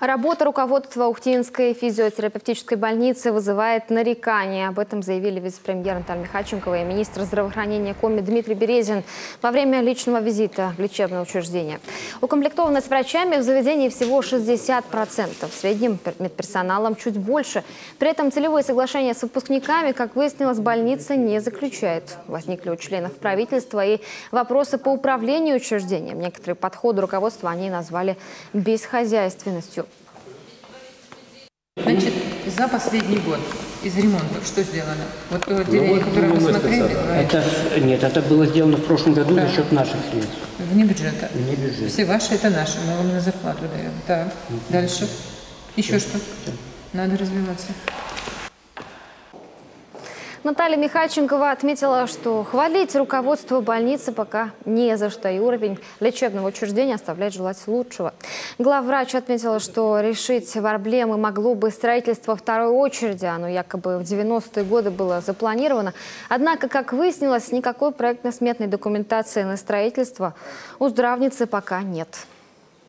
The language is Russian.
Работа руководства Ухтинской физиотерапевтической больницы вызывает нарекания. Об этом заявили вице-премьер Наталья Михаченкова и министр здравоохранения Коми Дмитрий Березин во время личного визита в лечебное учреждение. Укомплектованность врачами в заведении всего 60%. В среднем медперсоналом чуть больше. При этом целевые соглашения с выпускниками, как выяснилось, больница не заключает. Возникли у членов правительства и вопросы по управлению учреждением. Некоторые подходы руководства они назвали бесхозяйственностью. Значит, за последний год из ремонтов что сделано? Вот то Ну, отделение, вот которое мы вы смотрели, Это, ж- нет, это было сделано в прошлом году Да. за счет наших средств. вне бюджета. Вне бюджета. Все ваши это наши, мы вам на зарплату даем. Так, дальше. Еще что? Надо развиваться. Наталья Михальченкова отметила, что хвалить руководство больницы пока не за что, и уровень лечебного учреждения оставляет желать лучшего. Главврач отметила, что решить проблемы могло бы строительство второй очереди. Оно якобы в 90-е годы было запланировано. Однако, как выяснилось, никакой проектно-сметной документации на строительство у здравницы пока нет.